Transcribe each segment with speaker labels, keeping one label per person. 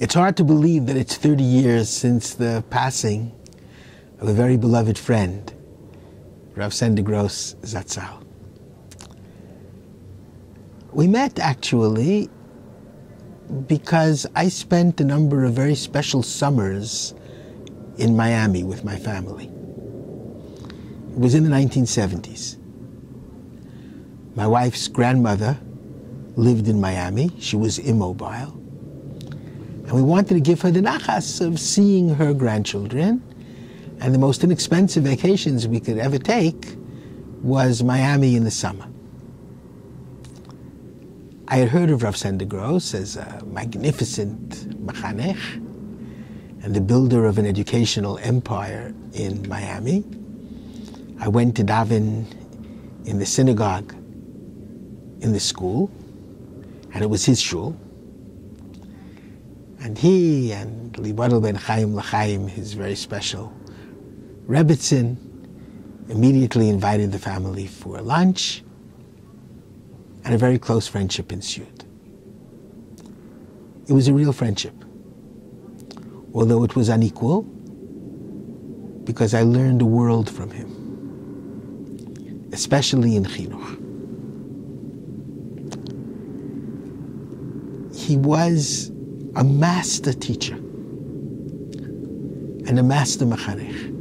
Speaker 1: It's hard to believe that it's 30 years since the passing of a very beloved friend, Rav Sender Gross Zatzal. We met actually because I spent a number of very special summers in Miami with my family. It was in the 1970s. My wife's grandmother lived in Miami. She was immobile. And we wanted to give her the nachas of seeing her grandchildren. And the most inexpensive vacations we could ever take was Miami in the summer. I had heard of Rav Sender Gross as a magnificent machanech and the builder of an educational empire in Miami. I went to daven in the synagogue in the school, and it was his shul. And he and Libadal ben Chaim Lachaim, his very special Rebbitzin, immediately invited the family for lunch, and a very close friendship ensued. It was a real friendship, although it was unequal, because I learned the world from him, especially in chinuch. He was a master teacher and a master mechanech.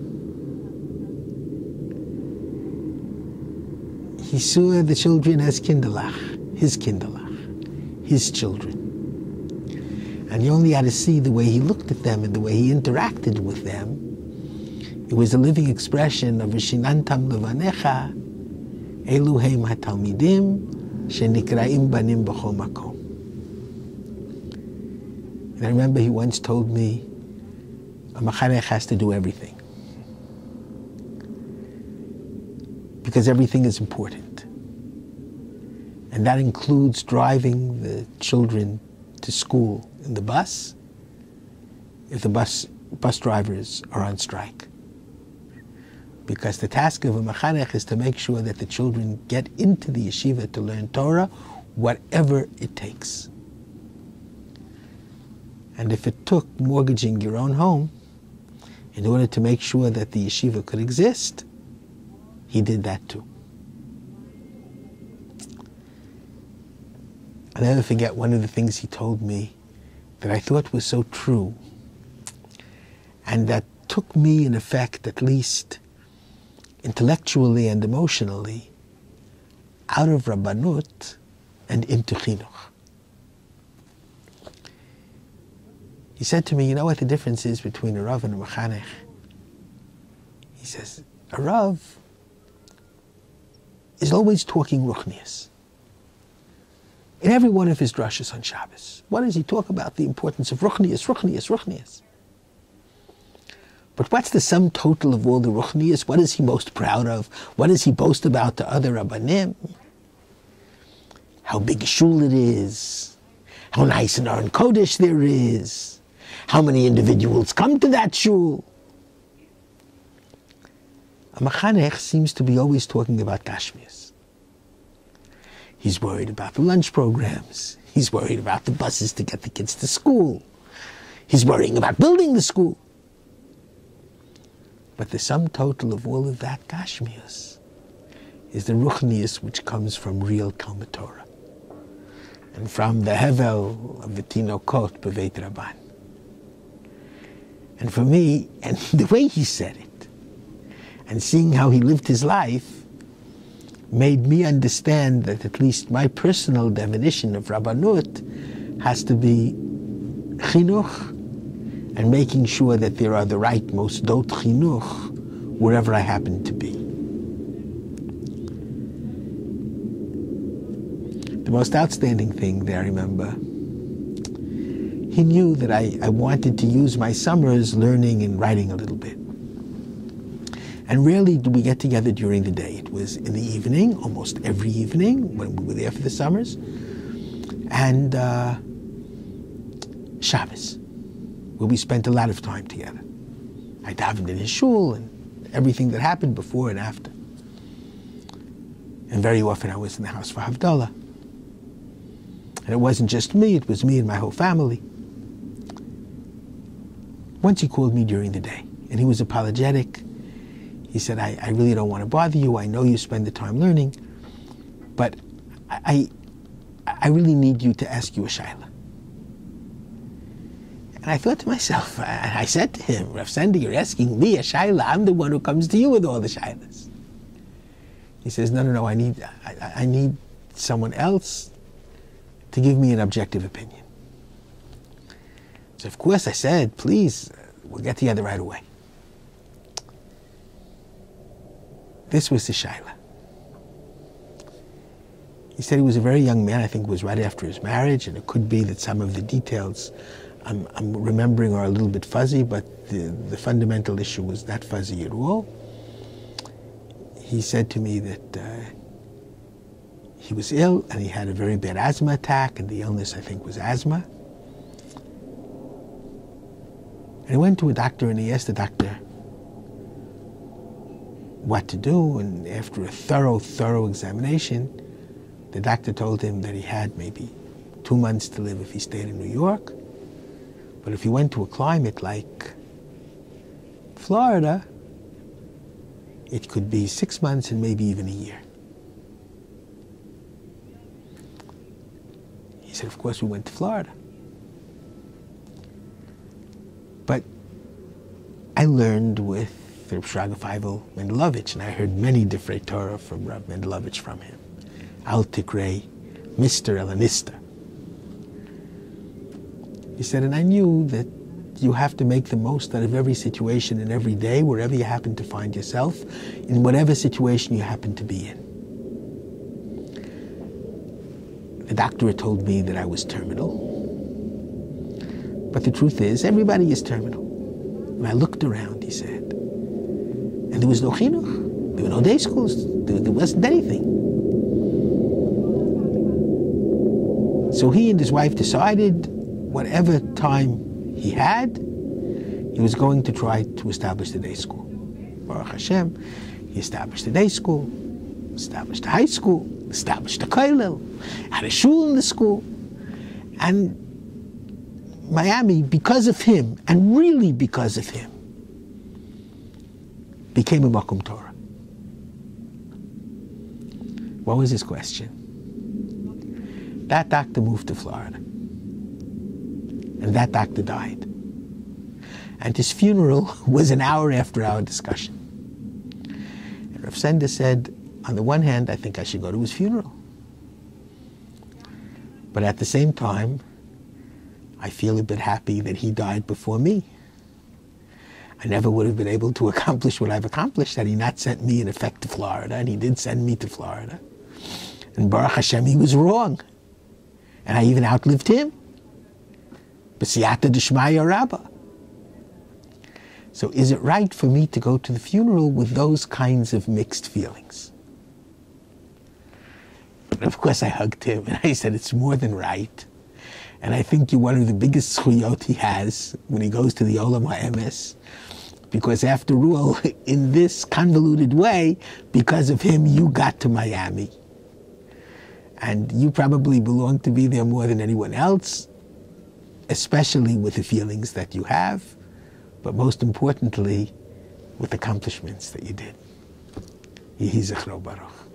Speaker 1: He saw the children as kinderlach, his kinderlach, his children. And you only had to see the way he looked at them and the way he interacted with them. It was a living expression of Vishinantam Levanecha, Eluhem HaTalmidim, Shenikraim Banim B'chol Makom. And I remember he once told me, a machanech has to do everything. because everything is important. And that includes driving the children to school in the bus if the bus, bus drivers are on strike. Because the task of a mechanech is to make sure that the children get into the yeshiva to learn Torah, whatever it takes. And if it took mortgaging your own home in order to make sure that the yeshiva could exist, he did that too. I'll never forget one of the things he told me that I thought was so true and that took me, in effect, at least intellectually and emotionally, out of Rabbanut and into Chinuch. He said to me, You know what the difference is between a Rav and a Mechanech? He says, A Rav is always talking Ruchnias. In every one of his drushes on Shabbos, what does he talk about? The importance of Ruchnias, Ruchnias, Ruchnias. But what's the sum total of all the Ruchnias? What is he most proud of? What does he boast about to other Rabbanim? How big a shul it is, how nice an Aron Kodesh there is, how many individuals come to that shul. A Machanech seems to be always talking about Gashmias. He's worried about the lunch programs. He's worried about the buses to get the kids to school. He's worrying about building the school. But the sum total of all of that Gashmias is the Ruchnias which comes from real Talmud Torah and from the Hevel of the Tinokot Beveit Rabban. And for me, and the way he said it, and seeing how he lived his life made me understand that at least my personal definition of Rabbanut has to be chinuch and making sure that there are the right mosdot chinuch wherever I happen to be. The most outstanding thing that I remember, he knew that I, I wanted to use my summers learning and writing a little bit. And rarely did we get together during the day. It was in the evening, almost every evening when we were there for the summers. And uh, Shabbos, where we spent a lot of time together. I davened in his shul and everything that happened before and after. And very often I was in the house for Havdalah. And it wasn't just me, it was me and my whole family. Once he called me during the day, and he was apologetic. He said, I, I really don't want to bother you. I know you spend the time learning, but I, I really need you to ask you a shaila. And I thought to myself, I, I said to him, Rav Sender, you're asking me a shaila. I'm the one who comes to you with all the shailas. He says, no, no, no, I need, I, I need someone else to give me an objective opinion. So of course I said, please, we'll get together right away. This was the shaila. He said he was a very young man. I think it was right after his marriage, and it could be that some of the details I'm, I'm remembering are a little bit fuzzy, but the, the fundamental issue was not fuzzy at all. He said to me that uh, he was ill and he had a very bad asthma attack, and the illness, I think, was asthma. And he went to a doctor and he asked the doctor what to do. And after a thorough, thorough examination, the doctor told him that he had maybe two months to live if he stayed in New York. But if he went to a climate like Florida, it could be six months and maybe even a year. He said, of course, we went to Florida. But I learned with Reb Feivel Mendlowitz, and I heard many different Torah from Rab Mendlowitz from him. Al Tikrei, Mr. Elanista. He said, and I knew that you have to make the most out of every situation and every day, wherever you happen to find yourself, in whatever situation you happen to be in. The doctor told me that I was terminal. But the truth is, everybody is terminal. And I looked around, he said, and there was no chinuch. There were no day schools. There, wasn't anything. So he and his wife decided whatever time he had, he was going to try to establish the day school. Baruch Hashem, he established the day school, established the high school, established the kollel, had a shul in the school, and Miami, because of him, and really because of him, became a Makom Torah. What was his question? That doctor moved to Florida. And that doctor died. And his funeral was an hour after our discussion. And Rav Sender said, on the one hand, I think I should go to his funeral. But at the same time, I feel a bit happy that he died before me. I never would have been able to accomplish what I've accomplished had he not sent me in effect to Florida, and he did send me to Florida. And Baruch Hashem, he was wrong. And I even outlived him. B'siyata d'shmaya rabbah. So is it right for me to go to the funeral with those kinds of mixed feelings? And of course I hugged him and I said, it's more than right. And I think you're one of the biggest zchuyot he has when he goes to the Olam HaEmes. Because after all, in this convoluted way, because of him, you got to Miami. And you probably belong to be there more than anyone else, especially with the feelings that you have, but most importantly, with accomplishments that you did. Yehi Baruch.